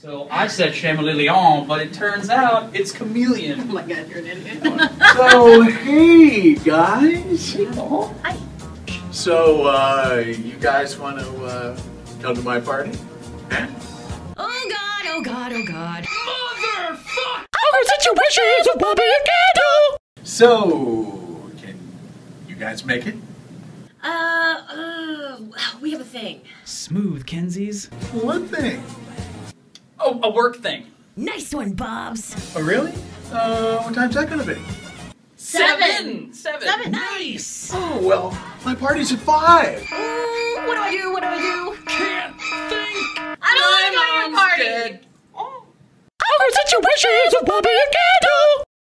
So I said chameleon, but it turns out it's chameleon. Oh my god, you're an idiot. So, hey, guys. Hi. So, uh, you guys want to uh, come to my party? Huh? Oh god, oh god, oh god. Motherfuck! Our situations with Bobby and Kendall. So, can you guys make it? Uh, uh, we have a thing. Smooth, Kenzies. What thing? A work thing. Nice one, Bobs. Oh, really? Uh, what time's that gonna be? Seven! Seven! Seven. Nice. Oh, well, my party's at five. Mm, what do I do? What do I do? Can't think! I don't want to go to your party. dead. Oh. Our situations with Bobby and Kendall.